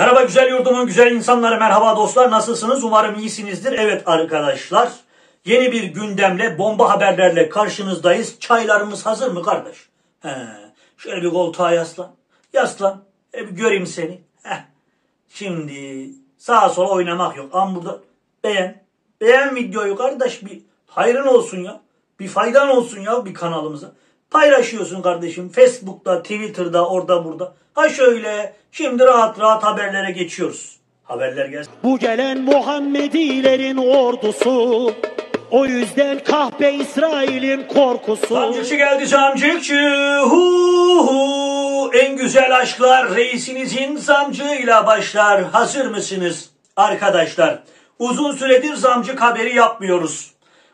Merhaba güzel yurdumun güzel insanları, merhaba dostlar. Nasılsınız? Umarım iyisinizdir. Evet arkadaşlar, yeni bir gündemle, bomba haberlerle karşınızdayız. Çaylarımız hazır mı kardeş? He, şöyle bir koltuğa yaslan. Yaslan. E, bir göreyim seni. Heh. Şimdi sağa sola oynamak yok. Ama burada beğen. Beğen videoyu kardeş bir hayrın olsun ya. Bir faydan olsun ya bir kanalımıza. Paylaşıyorsun kardeşim. Facebook'ta, Twitter'da, orada burada. Ha şöyle. Şimdi rahat rahat haberlere geçiyoruz. Haberler gelsin. Bu gelen Muhammedilerin ordusu O yüzden kahpe İsrail'in korkusu Zamcıkçı geldi zamcıkçı. Hu hu. En güzel aşklar reisinizin zamcıyla başlar. Hazır mısınız arkadaşlar? Uzun süredir zamcık haberi yapmıyoruz.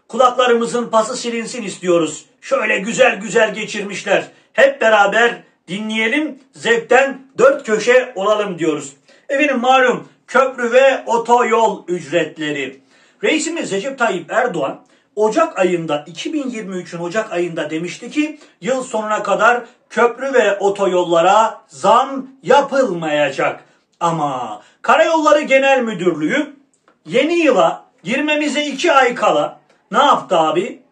Kulaklarımızın pası silinsin istiyoruz. Şöyle güzel güzel geçirmişler. Hep beraber dinleyelim, zevkten dört köşe olalım diyoruz. Efendim malum köprü ve otoyol ücretleri. Reisimiz Recep Tayyip Erdoğan Ocak ayında 2023'ün Ocak ayında demişti ki yıl sonuna kadar köprü ve otoyollara zam yapılmayacak. Ama Karayolları Genel Müdürlüğü yeni yıla girmemize iki ay kala ne yaptı abi?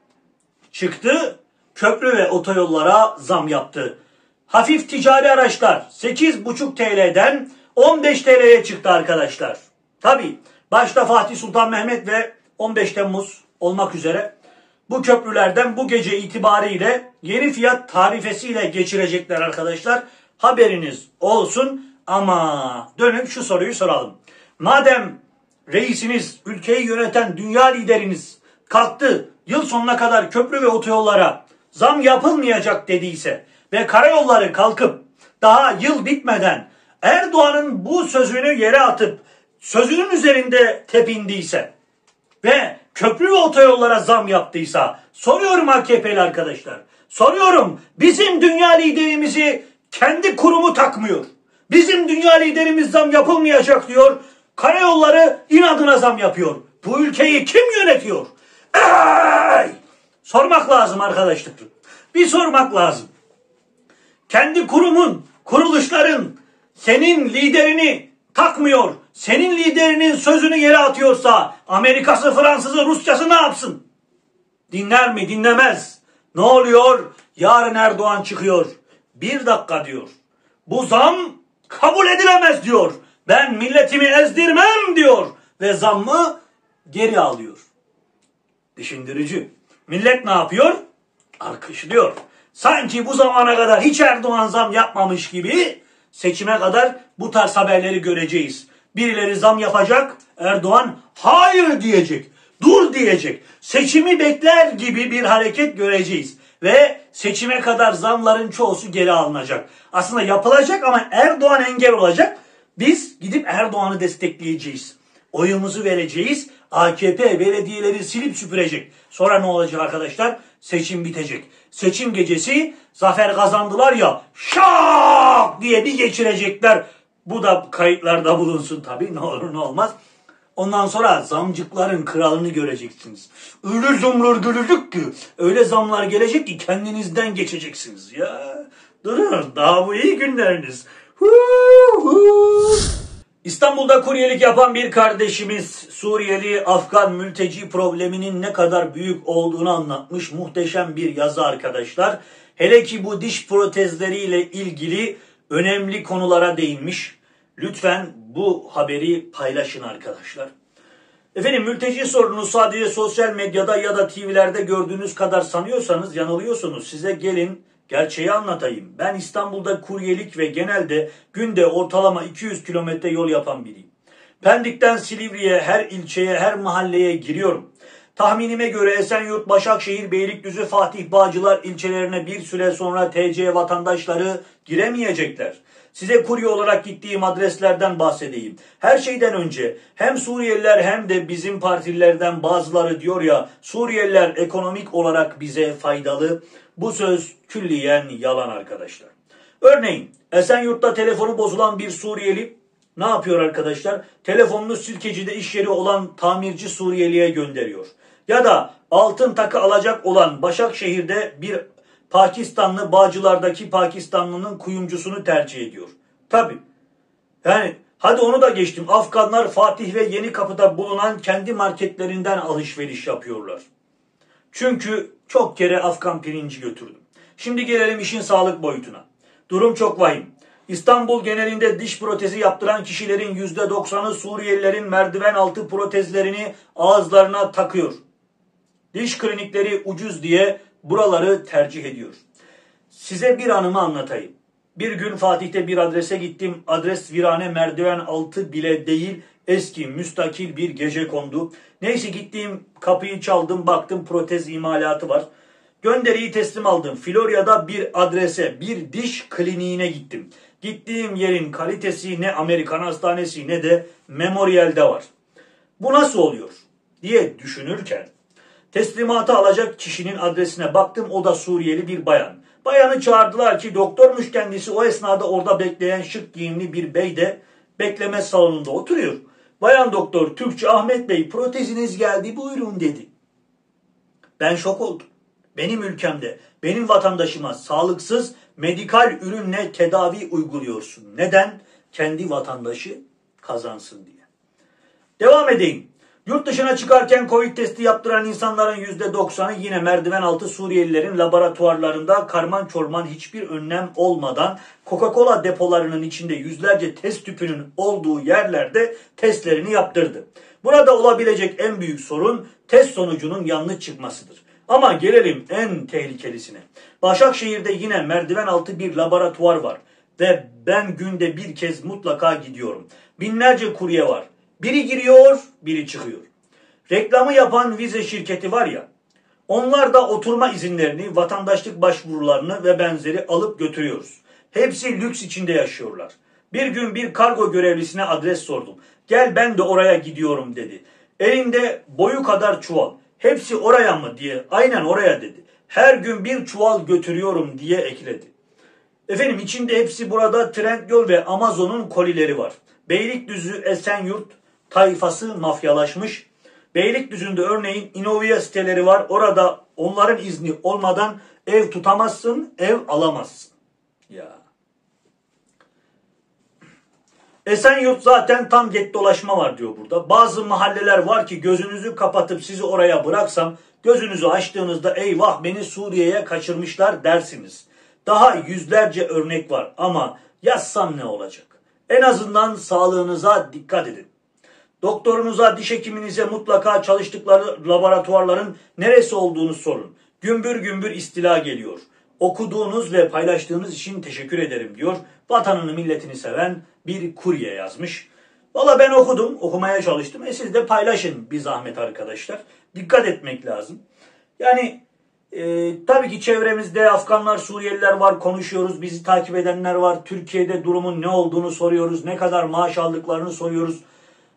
Çıktı köprü ve otoyollara zam yaptı. Hafif ticari araçlar 8,5 TL'den 15 TL'ye çıktı arkadaşlar. Tabi başta Fatih Sultan Mehmet ve 15 Temmuz olmak üzere bu köprülerden bu gece itibariyle yeni fiyat tarifesiyle geçirecekler arkadaşlar. Haberiniz olsun ama dönüp şu soruyu soralım. Madem reisiniz, ülkeyi yöneten dünya lideriniz kalktı yıl sonuna kadar köprü ve otoyollara zam yapılmayacak dediyse ve karayolları kalkıp daha yıl bitmeden Erdoğan'ın bu sözünü yere atıp sözünün üzerinde tepindiyse ve köprü ve otoyollara zam yaptıysa soruyorum AKP'li arkadaşlar. Soruyorum bizim dünya liderimizi kendi kurumu takmıyor. Bizim dünya liderimiz zam yapılmayacak diyor. Karayolları inadına zam yapıyor. Bu ülkeyi kim yönetiyor? Ey! Sormak lazım arkadaşlar. Bir sormak lazım. Kendi kurumun, kuruluşların senin liderini takmıyor, senin liderinin sözünü yere atıyorsa Amerika'sı, Fransız'ı, Rusça'sı ne yapsın? Dinler mi? Dinlemez. Ne oluyor? Yarın Erdoğan çıkıyor. Bir dakika diyor. Bu zam kabul edilemez diyor. Ben milletimi ezdirmem diyor. Ve zammı geri alıyor. Düşündürücü. Millet ne yapıyor? Alkışlıyor. Sanki bu zamana kadar hiç Erdoğan zam yapmamış gibi seçime kadar bu tarz haberleri göreceğiz. Birileri zam yapacak, Erdoğan hayır diyecek, dur diyecek. Seçimi bekler gibi bir hareket göreceğiz. Ve seçime kadar zamların çoğusu geri alınacak. Aslında yapılacak ama Erdoğan engel olacak. Biz gidip Erdoğan'ı destekleyeceğiz. Oyumuzu vereceğiz. AKP belediyeleri silip süpürecek. Sonra ne olacak arkadaşlar? Seçim bitecek. Seçim gecesi zafer kazandılar ya şak diye bir geçirecekler. Bu da kayıtlarda bulunsun tabii ne olur ne olmaz. Ondan sonra zamcıkların kralını göreceksiniz. Öyle zamlar gelecek ki, öyle zamlar gelecek ki kendinizden geçeceksiniz ya. Durun daha bu iyi günleriniz. Huu, huu. İstanbul'da kuryelik yapan bir kardeşimiz Suriyeli Afgan mülteci probleminin ne kadar büyük olduğunu anlatmış muhteşem bir yazı arkadaşlar. Hele ki bu diş protezleriyle ilgili önemli konulara değinmiş. Lütfen bu haberi paylaşın arkadaşlar. Efendim mülteci sorunu sadece sosyal medyada ya da TV'lerde gördüğünüz kadar sanıyorsanız yanılıyorsunuz. Size gelin Gerçeği anlatayım. Ben İstanbul'da kuryelik ve genelde günde ortalama 200 kilometre yol yapan biriyim. Pendik'ten Silivri'ye, her ilçeye, her mahalleye giriyorum. Tahminime göre Esenyurt, Başakşehir, Beylikdüzü, Fatih Bağcılar ilçelerine bir süre sonra TC vatandaşları giremeyecekler. Size kurye olarak gittiğim adreslerden bahsedeyim. Her şeyden önce hem Suriyeliler hem de bizim partililerden bazıları diyor ya Suriyeliler ekonomik olarak bize faydalı. Bu söz külliyen yalan arkadaşlar. Örneğin Esenyurt'ta telefonu bozulan bir Suriyeli ne yapıyor arkadaşlar? Telefonunu sirkecide iş yeri olan tamirci Suriyeli'ye gönderiyor. Ya da altın takı alacak olan Başakşehir'de bir Pakistanlı Bağcılar'daki Pakistanlının kuyumcusunu tercih ediyor. Tabi. Yani Hadi onu da geçtim. Afganlar Fatih ve Yeni Kapı'da bulunan kendi marketlerinden alışveriş yapıyorlar. Çünkü çok kere Afgan pirinci götürdüm. Şimdi gelelim işin sağlık boyutuna. Durum çok vahim. İstanbul genelinde diş protezi yaptıran kişilerin %90'ı Suriyelilerin merdiven altı protezlerini ağızlarına takıyor. Diş klinikleri ucuz diye buraları tercih ediyor. Size bir anımı anlatayım. Bir gün Fatih'te bir adrese gittim. Adres virane merdiven altı bile değil eski müstakil bir gece kondu. Neyse gittiğim kapıyı çaldım baktım protez imalatı var. Gönderiyi teslim aldım. Florya'da bir adrese, bir diş kliniğine gittim. Gittiğim yerin kalitesi ne Amerikan hastanesi ne de Memorial'de var. Bu nasıl oluyor diye düşünürken teslimatı alacak kişinin adresine baktım o da Suriyeli bir bayan. Bayanı çağırdılar ki doktormuş kendisi o esnada orada bekleyen şık giyimli bir bey de bekleme salonunda oturuyor. Bayan doktor Türkçe Ahmet Bey proteziniz geldi buyurun dedi. Ben şok oldum. Benim ülkemde benim vatandaşıma sağlıksız medikal ürünle tedavi uyguluyorsun. Neden? Kendi vatandaşı kazansın diye. Devam edeyim. Yurt dışına çıkarken Covid testi yaptıran insanların %90'ı yine merdiven altı Suriyelilerin laboratuvarlarında karman çorman hiçbir önlem olmadan Coca-Cola depolarının içinde yüzlerce test tüpünün olduğu yerlerde testlerini yaptırdı. Burada olabilecek en büyük sorun test sonucunun yanlış çıkmasıdır. Ama gelelim en tehlikelisine. Başakşehir'de yine merdiven altı bir laboratuvar var ve ben günde bir kez mutlaka gidiyorum. Binlerce kurye var. Biri giriyor, biri çıkıyor. Reklamı yapan vize şirketi var ya, onlar da oturma izinlerini, vatandaşlık başvurularını ve benzeri alıp götürüyoruz. Hepsi lüks içinde yaşıyorlar. Bir gün bir kargo görevlisine adres sordum. Gel ben de oraya gidiyorum dedi. Elinde boyu kadar çuval. Hepsi oraya mı diye. Aynen oraya dedi. Her gün bir çuval götürüyorum diye ekledi. Efendim içinde hepsi burada Trendyol ve Amazon'un kolileri var. Beylikdüzü Esenyurt tayfası mafyalaşmış. Beylikdüzü'nde örneğin Inovia siteleri var. Orada onların izni olmadan ev tutamazsın, ev alamazsın. Ya. Esenyurt zaten tam get dolaşma var diyor burada. Bazı mahalleler var ki gözünüzü kapatıp sizi oraya bıraksam gözünüzü açtığınızda eyvah beni Suriye'ye kaçırmışlar dersiniz. Daha yüzlerce örnek var ama yazsam ne olacak? En azından sağlığınıza dikkat edin. Doktorunuza, diş hekiminize mutlaka çalıştıkları laboratuvarların neresi olduğunu sorun. Gümbür gümbür istila geliyor. Okuduğunuz ve paylaştığınız için teşekkür ederim diyor. Vatanını milletini seven bir kurye yazmış. Valla ben okudum, okumaya çalıştım. E siz de paylaşın bir zahmet arkadaşlar. Dikkat etmek lazım. Yani e, tabii ki çevremizde Afganlar, Suriyeliler var, konuşuyoruz. Bizi takip edenler var. Türkiye'de durumun ne olduğunu soruyoruz. Ne kadar maaş aldıklarını soruyoruz.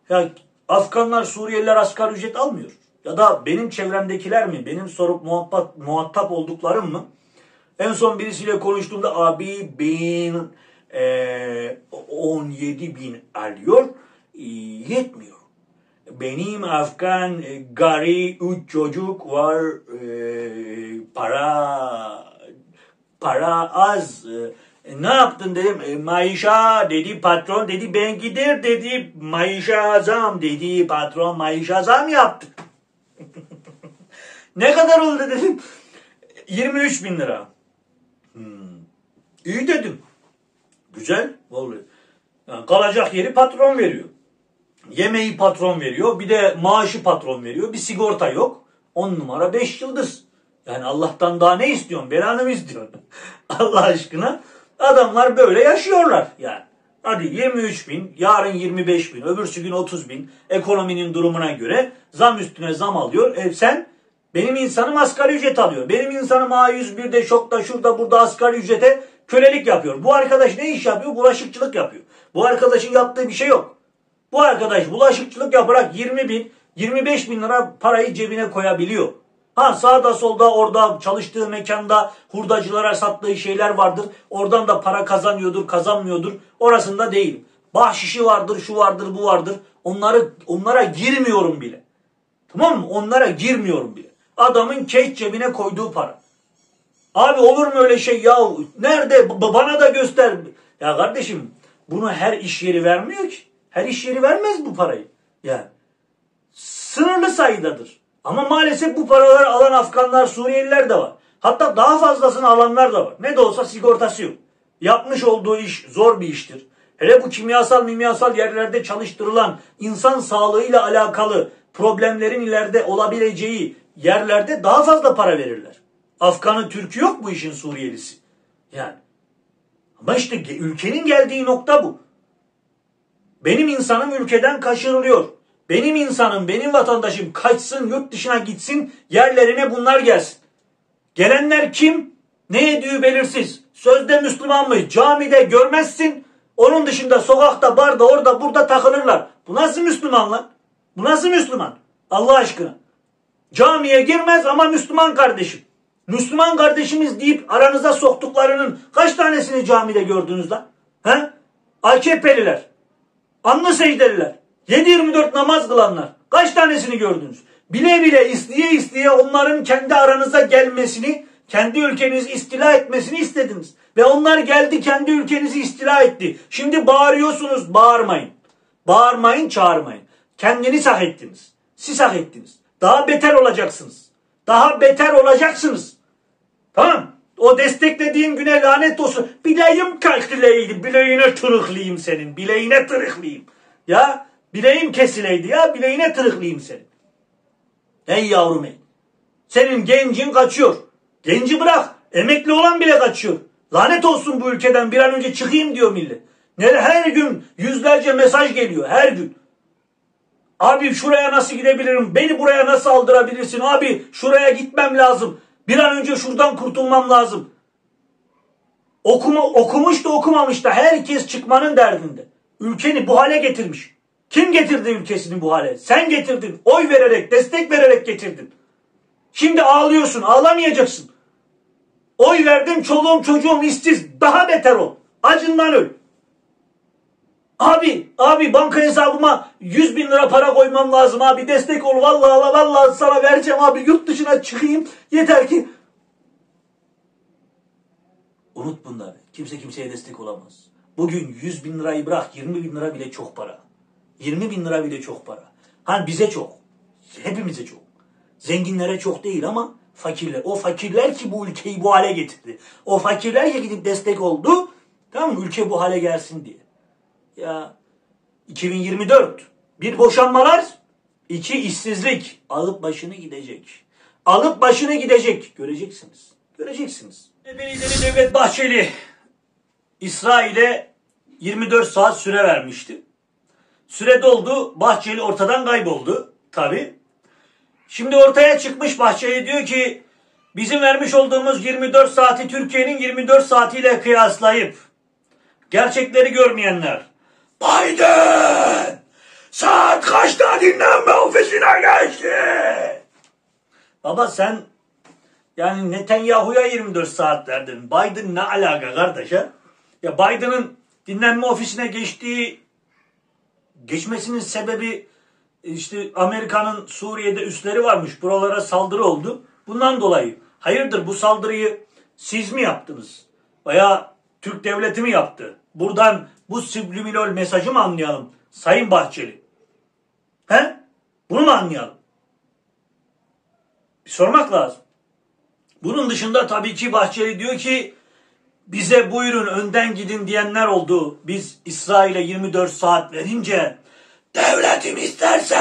Ya Afganlar, Suriyeliler asgari ücret almıyor. Ya da benim çevremdekiler mi? Benim sorup muhabbet, muhatap olduklarım mı? En son birisiyle konuştuğumda abi bin e, 17 bin alıyor. Yetmiyor. Benim Afgan e, gari üç çocuk var. E, para para az. E, e, ne yaptın dedim. E, maişa dedi patron dedi ben gider dedi. Maişa zam dedi patron maişa zam yaptı. ne kadar oldu dedim. 23 bin lira. Hmm. İyi dedim. Güzel. Vallahi. Yani kalacak yeri patron veriyor. Yemeği patron veriyor. Bir de maaşı patron veriyor. Bir sigorta yok. 10 numara 5 yıldız. Yani Allah'tan daha ne istiyorsun? Belanı mı istiyorsun? Allah aşkına. Adamlar böyle yaşıyorlar yani. Hadi 23 bin, yarın 25 bin, öbürsü gün 30 bin. Ekonominin durumuna göre zam üstüne zam alıyor. E sen benim insanım asgari ücret alıyor. Benim insanım A101'de, şokta, şurada, burada asgari ücrete kölelik yapıyor. Bu arkadaş ne iş yapıyor? Bulaşıkçılık yapıyor. Bu arkadaşın yaptığı bir şey yok. Bu arkadaş bulaşıkçılık yaparak 20 bin, 25 bin lira parayı cebine koyabiliyor. Ha sağda solda orada çalıştığı mekanda hurdacılara sattığı şeyler vardır. Oradan da para kazanıyordur, kazanmıyordur. Orasında değil. Bahşişi vardır, şu vardır, bu vardır. Onları onlara girmiyorum bile. Tamam mı? Onlara girmiyorum bile. Adamın keş cebine koyduğu para. Abi olur mu öyle şey ya? Nerede? B bana da göster. Ya kardeşim bunu her iş yeri vermiyor ki. Her iş yeri vermez bu parayı. Yani sınırlı sayıdadır. Ama maalesef bu paraları alan Afganlar, Suriyeliler de var. Hatta daha fazlasını alanlar da var. Ne de olsa sigortası yok. Yapmış olduğu iş zor bir iştir. Hele bu kimyasal mimyasal yerlerde çalıştırılan insan sağlığıyla alakalı problemlerin ileride olabileceği yerlerde daha fazla para verirler. Afganı Türk'ü yok bu işin Suriyelisi. Yani. Ama işte ülkenin geldiği nokta bu. Benim insanım ülkeden kaçırılıyor. Benim insanım, benim vatandaşım kaçsın, yurt dışına gitsin, yerlerine bunlar gelsin. Gelenler kim? Ne ediyor belirsiz. Sözde Müslüman mı? Camide görmezsin. Onun dışında sokakta, barda, orada, burada takılırlar. Bu nasıl Müslüman lan? Bu nasıl Müslüman? Allah aşkına. Camiye girmez ama Müslüman kardeşim. Müslüman kardeşimiz deyip aranıza soktuklarının kaç tanesini camide gördünüz lan? He? AKP'liler. Anlı secdeliler. 7-24 namaz kılanlar. Kaç tanesini gördünüz? Bile bile isteye isteye onların kendi aranıza gelmesini, kendi ülkenizi istila etmesini istediniz. Ve onlar geldi kendi ülkenizi istila etti. Şimdi bağırıyorsunuz, bağırmayın. Bağırmayın, çağırmayın. Kendiniz hak ettiniz. Siz hak ettiniz. Daha beter olacaksınız. Daha beter olacaksınız. Tamam. O desteklediğin güne lanet olsun. Bileğim kalküleydi. Bileğine tırıklayayım senin. Bileğine tırıklayayım. Ya bileğim kesileydi ya. Bileğine tırıklayayım senin. Ey yavrum ey. Senin gencin kaçıyor. Genci bırak. Emekli olan bile kaçıyor. Lanet olsun bu ülkeden bir an önce çıkayım diyor millet. Her gün yüzlerce mesaj geliyor. Her gün. Abi şuraya nasıl gidebilirim? Beni buraya nasıl aldırabilirsin? Abi şuraya gitmem lazım. Bir an önce şuradan kurtulmam lazım. Okuma, okumuş da okumamış da herkes çıkmanın derdinde. Ülkeni bu hale getirmiş. Kim getirdi ülkesini bu hale? Sen getirdin. Oy vererek, destek vererek getirdin. Şimdi ağlıyorsun. Ağlamayacaksın. Oy verdim çoluğum çocuğum işsiz. Daha beter ol. Acından öl. Abi, abi banka hesabıma 100 bin lira para koymam lazım abi destek ol vallahi vallahi sana vereceğim abi yurt dışına çıkayım yeter ki. Unut bunları. Kimse kimseye destek olamaz. Bugün 100 bin lirayı bırak 20 bin lira bile çok para. 20 bin lira bile çok para. Hani bize çok. Hepimize çok. Zenginlere çok değil ama fakirler. O fakirler ki bu ülkeyi bu hale getirdi. O fakirler ki gidip destek oldu. Tamam mı? Ülke bu hale gelsin diye. Ya 2024 bir boşanmalar, iki işsizlik alıp başını gidecek. Alıp başını gidecek. Göreceksiniz. Göreceksiniz. Devlet Bahçeli İsrail'e 24 saat süre vermişti. Süre doldu. Bahçeli ortadan kayboldu. Tabi. Şimdi ortaya çıkmış Bahçeli diyor ki bizim vermiş olduğumuz 24 saati Türkiye'nin 24 saatiyle kıyaslayıp gerçekleri görmeyenler Biden saat kaçta dinlenme ofisine geçti? Baba sen yani Netanyahu'ya 24 saat verdin. Biden ne alaka kardeş? Ya Biden'ın dinlenme ofisine geçtiği geçmesinin sebebi işte Amerika'nın Suriye'de üsleri varmış. Buralara saldırı oldu. Bundan dolayı. Hayırdır bu saldırıyı siz mi yaptınız? Veya Türk devleti mi yaptı? Buradan bu subliminal mesajı mı anlayalım? Sayın Bahçeli. He? Bunu mu anlayalım? Bir sormak lazım. Bunun dışında tabii ki Bahçeli diyor ki bize buyurun önden gidin diyenler oldu. Biz İsrail'e 24 saat verince devletim isterse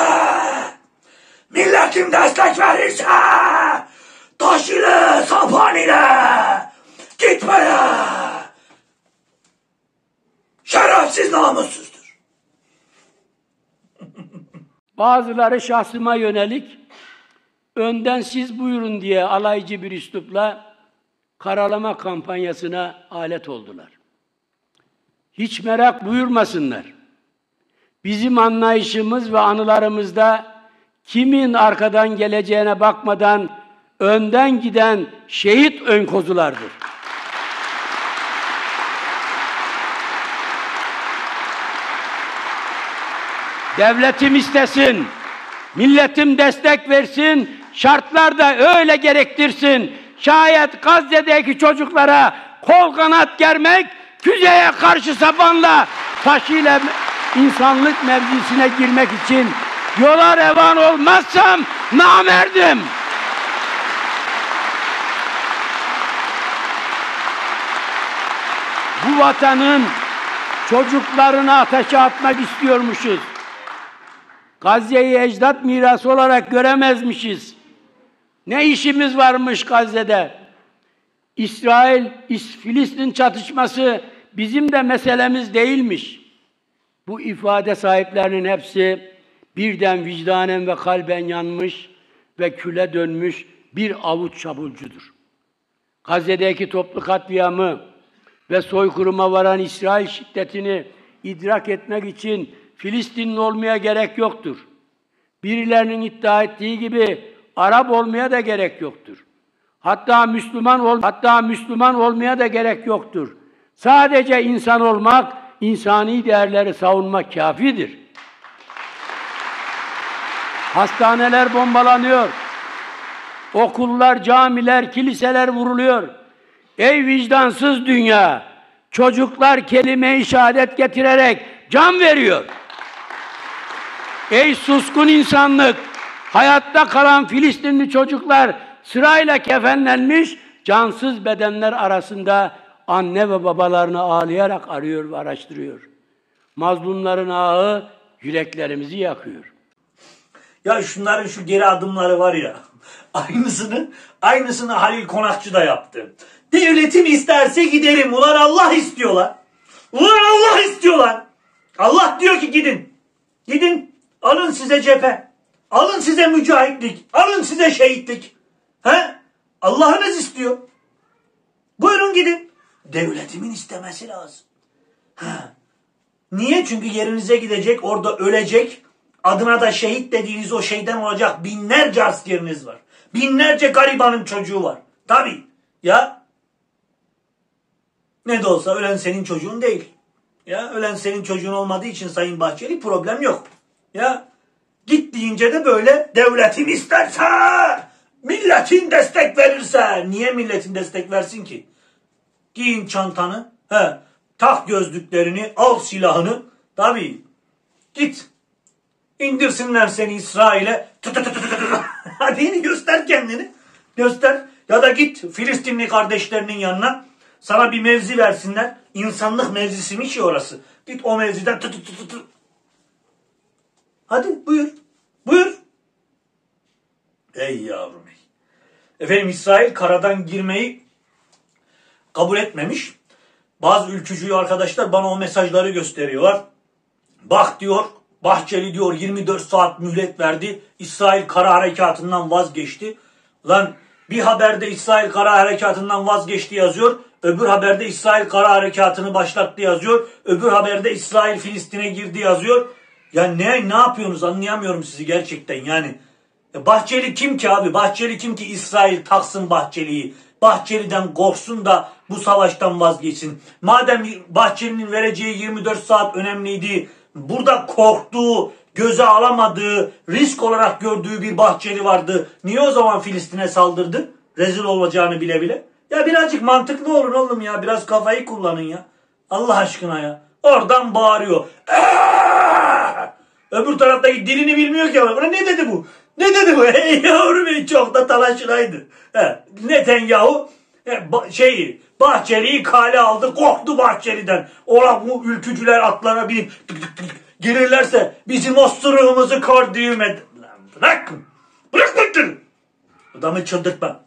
milletim destek verirse taş ile sapan ile gitmeye şerefsiz namussuzdur. Bazıları şahsıma yönelik önden siz buyurun diye alaycı bir üslupla karalama kampanyasına alet oldular. Hiç merak buyurmasınlar. Bizim anlayışımız ve anılarımızda kimin arkadan geleceğine bakmadan önden giden şehit önkozulardır. Devletim istesin, milletim destek versin, şartlar da öyle gerektirsin. Şayet Gazze'deki çocuklara kol kanat germek, füzeye karşı sapanla taşıyla insanlık mevzisine girmek için yola revan olmazsam namerdim. Bu vatanın çocuklarını ateşe atmak istiyormuşuz. Gazze'yi ecdat mirası olarak göremezmişiz. Ne işimiz varmış Gazze'de? İsrail, Filistin çatışması bizim de meselemiz değilmiş. Bu ifade sahiplerinin hepsi birden vicdanen ve kalben yanmış ve küle dönmüş bir avuç çabulcudur. Gazze'deki toplu katliamı ve soykırıma varan İsrail şiddetini idrak etmek için Filistinli olmaya gerek yoktur. Birilerinin iddia ettiği gibi Arap olmaya da gerek yoktur. Hatta Müslüman ol hatta Müslüman olmaya da gerek yoktur. Sadece insan olmak, insani değerleri savunmak kafidir. Hastaneler bombalanıyor. Okullar, camiler, kiliseler vuruluyor. Ey vicdansız dünya! Çocuklar kelime-i şehadet getirerek can veriyor. Ey suskun insanlık! Hayatta kalan Filistinli çocuklar sırayla kefenlenmiş, cansız bedenler arasında anne ve babalarını ağlayarak arıyor ve araştırıyor. Mazlumların ağı yüreklerimizi yakıyor. Ya şunların şu geri adımları var ya. Aynısını, aynısını Halil Konakçı da yaptı. Devletim isterse giderim. Ulan Allah istiyorlar. Ulan Allah istiyorlar. Allah diyor ki gidin. Gidin. Alın size cephe. Alın size mücahitlik. Alın size şehitlik. He? Allah'ınız istiyor. Buyurun gidin. Devletimin istemesi lazım. Ha. Niye? Çünkü yerinize gidecek, orada ölecek. Adına da şehit dediğiniz o şeyden olacak binlerce askeriniz var. Binlerce garibanın çocuğu var. Tabi. Ya. Ne de olsa ölen senin çocuğun değil. Ya ölen senin çocuğun olmadığı için Sayın Bahçeli problem yok. Ya git deyince de böyle devletin isterse, milletin destek verirse. Niye milletin destek versin ki? Giyin çantanı, he, tak gözlüklerini, al silahını. Tabii. Git. İndirsinler seni İsrail'e. Hadi göster kendini. Göster. Ya da git Filistinli kardeşlerinin yanına. Sana bir mevzi versinler. İnsanlık mevzisiymiş ya orası. Git o mevziden tut tut tut. Hadi buyur. Buyur. Ey yavrum ey. Efendim İsrail karadan girmeyi kabul etmemiş. Bazı ülkücü arkadaşlar bana o mesajları gösteriyorlar. Bak diyor Bahçeli diyor 24 saat mühlet verdi. İsrail kara harekatından vazgeçti. Lan bir haberde İsrail kara harekatından vazgeçti yazıyor. Öbür haberde İsrail kara harekatını başlattı yazıyor. Öbür haberde İsrail Filistin'e girdi yazıyor. Ya ne ne yapıyorsunuz anlayamıyorum sizi gerçekten yani. Bahçeli kim ki abi? Bahçeli kim ki İsrail taksın Bahçeli'yi? Bahçeli'den korksun da bu savaştan vazgeçsin. Madem Bahçeli'nin vereceği 24 saat önemliydi. Burada korktuğu, göze alamadığı, risk olarak gördüğü bir Bahçeli vardı. Niye o zaman Filistin'e saldırdı? Rezil olacağını bile bile. Ya birazcık mantıklı olun oğlum ya. Biraz kafayı kullanın ya. Allah aşkına ya. Oradan bağırıyor. Aa! Öbür taraftaki dilini bilmiyor ki. Ona ne dedi bu? Ne dedi bu? Hey yavrum çok da talaşıraydı. He, Netanyahu e, ba- şeyi Bahçeli'yi kale aldı. Korktu Bahçeli'den. Ola bu ülkücüler atlara binip tık tık tık gelirlerse bizim osturuğumuzu kor düğme. Bırak. Bırak bakın. Adamı çıldırtma.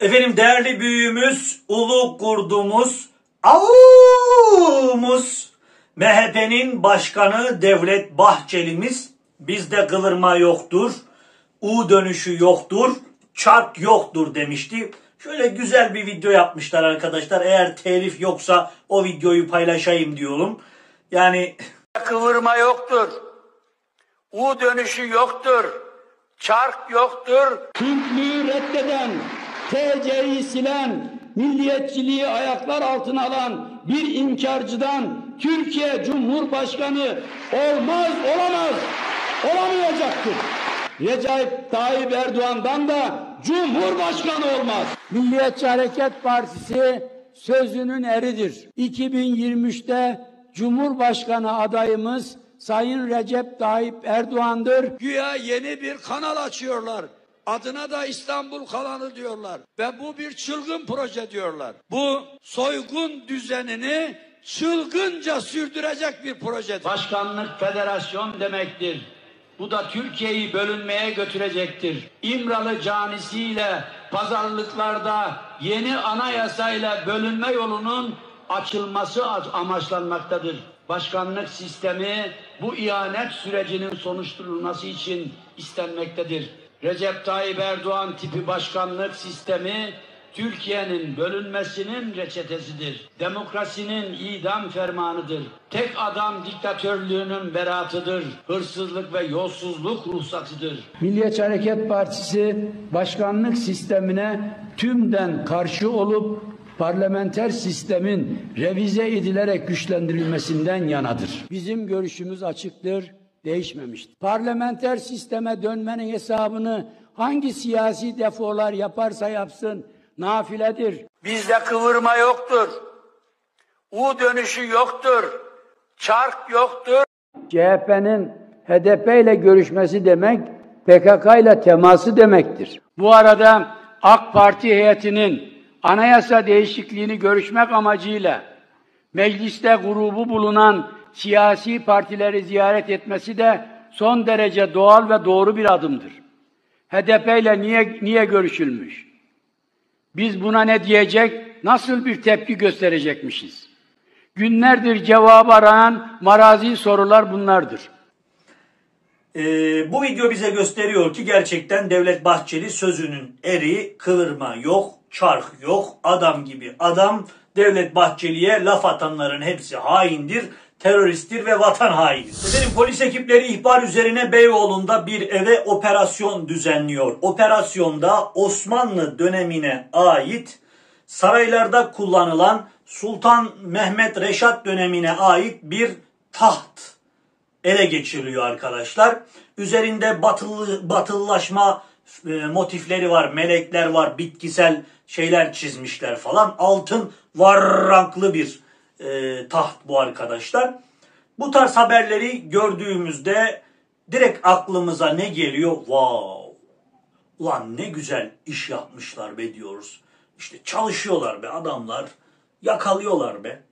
Efendim değerli büyüğümüz, ulu kurdumuz, avumuz, MHP'nin başkanı Devlet Bahçeli'miz, bizde kılırma yoktur, U dönüşü yoktur, çark yoktur demişti. Şöyle güzel bir video yapmışlar arkadaşlar. Eğer telif yoksa o videoyu paylaşayım diyorum. Yani Kıvırma yoktur. U dönüşü yoktur. Çark yoktur. Türklüğü reddeden, TC'yi silen, milliyetçiliği ayaklar altına alan bir inkarcıdan Türkiye Cumhurbaşkanı olmaz, olamaz, olamayacaktır. Recep Tayyip Erdoğan'dan da Cumhurbaşkanı olmaz. Milliyetçi Hareket Partisi sözünün eridir. 2023'te Cumhurbaşkanı adayımız Sayın Recep Tayyip Erdoğan'dır. Güya yeni bir kanal açıyorlar. Adına da İstanbul kanalı diyorlar. Ve bu bir çılgın proje diyorlar. Bu soygun düzenini çılgınca sürdürecek bir projedir. Başkanlık federasyon demektir. Bu da Türkiye'yi bölünmeye götürecektir. İmralı canisiyle pazarlıklarda yeni anayasayla bölünme yolunun açılması amaçlanmaktadır. Başkanlık sistemi bu ihanet sürecinin sonuçlanması için istenmektedir. Recep Tayyip Erdoğan tipi başkanlık sistemi Türkiye'nin bölünmesinin reçetesidir. Demokrasinin idam fermanıdır. Tek adam diktatörlüğünün beratıdır. Hırsızlık ve yolsuzluk ruhsatıdır. Milliyetçi Hareket Partisi başkanlık sistemine tümden karşı olup parlamenter sistemin revize edilerek güçlendirilmesinden yanadır. Bizim görüşümüz açıktır, değişmemiştir. Parlamenter sisteme dönmenin hesabını hangi siyasi defolar yaparsa yapsın nafiledir. Bizde kıvırma yoktur. U dönüşü yoktur. Çark yoktur. CHP'nin HDP ile görüşmesi demek PKK ile teması demektir. Bu arada AK Parti heyetinin anayasa değişikliğini görüşmek amacıyla mecliste grubu bulunan siyasi partileri ziyaret etmesi de son derece doğal ve doğru bir adımdır. HDP ile niye niye görüşülmüş? Biz buna ne diyecek, nasıl bir tepki gösterecekmişiz? Günlerdir cevap arayan marazi sorular bunlardır. Ee, bu video bize gösteriyor ki gerçekten Devlet Bahçeli sözünün eri, kıvırma yok, çark yok, adam gibi adam. Devlet Bahçeli'ye laf atanların hepsi haindir, teröristtir ve vatan hainidir. Efendim polis ekipleri ihbar üzerine Beyoğlu'nda bir eve operasyon düzenliyor. Operasyonda Osmanlı dönemine ait saraylarda kullanılan Sultan Mehmet Reşat dönemine ait bir taht ele geçiriliyor arkadaşlar. Üzerinde batıl, batıllaşma e, motifleri var, melekler var, bitkisel şeyler çizmişler falan. Altın varranklı bir e, taht bu arkadaşlar. Bu tarz haberleri gördüğümüzde direkt aklımıza ne geliyor? Wow! Ulan ne güzel iş yapmışlar be diyoruz. İşte çalışıyorlar be adamlar. Yakalıyorlar be.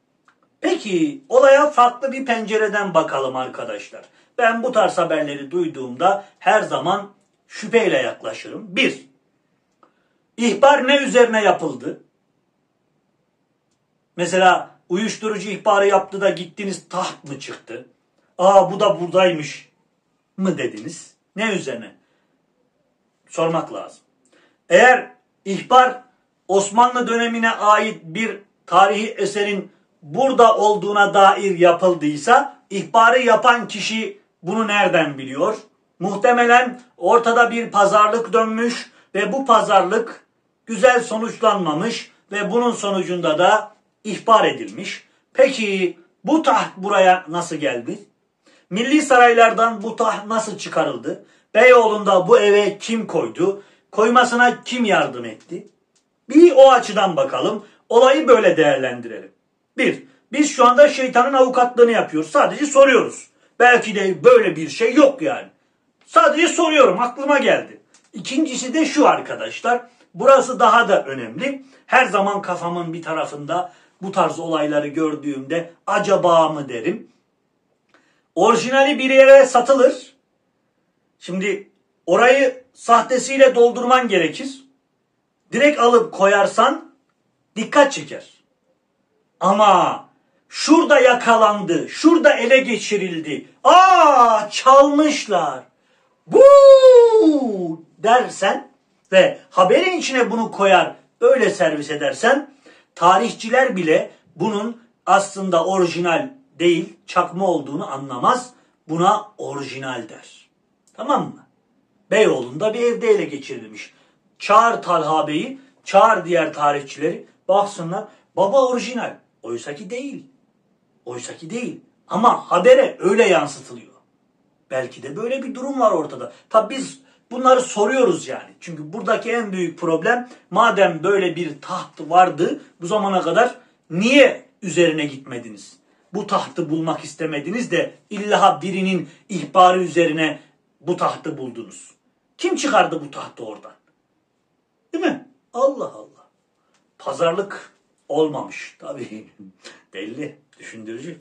Peki olaya farklı bir pencereden bakalım arkadaşlar. Ben bu tarz haberleri duyduğumda her zaman şüpheyle yaklaşırım. Bir, ihbar ne üzerine yapıldı? Mesela uyuşturucu ihbarı yaptı da gittiniz taht mı çıktı? Aa bu da buradaymış mı dediniz? Ne üzerine? Sormak lazım. Eğer ihbar Osmanlı dönemine ait bir tarihi eserin burada olduğuna dair yapıldıysa ihbarı yapan kişi bunu nereden biliyor? Muhtemelen ortada bir pazarlık dönmüş ve bu pazarlık güzel sonuçlanmamış ve bunun sonucunda da ihbar edilmiş. Peki bu taht buraya nasıl geldi? Milli saraylardan bu taht nasıl çıkarıldı? Beyoğlu'nda bu eve kim koydu? Koymasına kim yardım etti? Bir o açıdan bakalım. Olayı böyle değerlendirelim. Bir, biz şu anda şeytanın avukatlığını yapıyoruz. Sadece soruyoruz. Belki de böyle bir şey yok yani. Sadece soruyorum aklıma geldi. İkincisi de şu arkadaşlar. Burası daha da önemli. Her zaman kafamın bir tarafında bu tarz olayları gördüğümde acaba mı derim. Orijinali bir yere satılır. Şimdi orayı sahtesiyle doldurman gerekir. Direkt alıp koyarsan dikkat çeker. Ama şurada yakalandı, şurada ele geçirildi. Aa çalmışlar. Bu dersen ve haberin içine bunu koyar, öyle servis edersen tarihçiler bile bunun aslında orijinal değil, çakma olduğunu anlamaz. Buna orijinal der. Tamam mı? Beyoğlu'nda bir evde ele geçirilmiş. Çağır Talha Bey'i, çağır diğer tarihçileri baksınlar. Baba orijinal. Oysa ki değil. Oysa ki değil. Ama habere öyle yansıtılıyor. Belki de böyle bir durum var ortada. Tabi biz bunları soruyoruz yani. Çünkü buradaki en büyük problem madem böyle bir taht vardı bu zamana kadar niye üzerine gitmediniz? bu tahtı bulmak istemediniz de illa birinin ihbarı üzerine bu tahtı buldunuz? Kim çıkardı bu tahtı oradan? Değil mi? Allah Allah. Pazarlık olmamış tabii. Belli. Düşündürücü.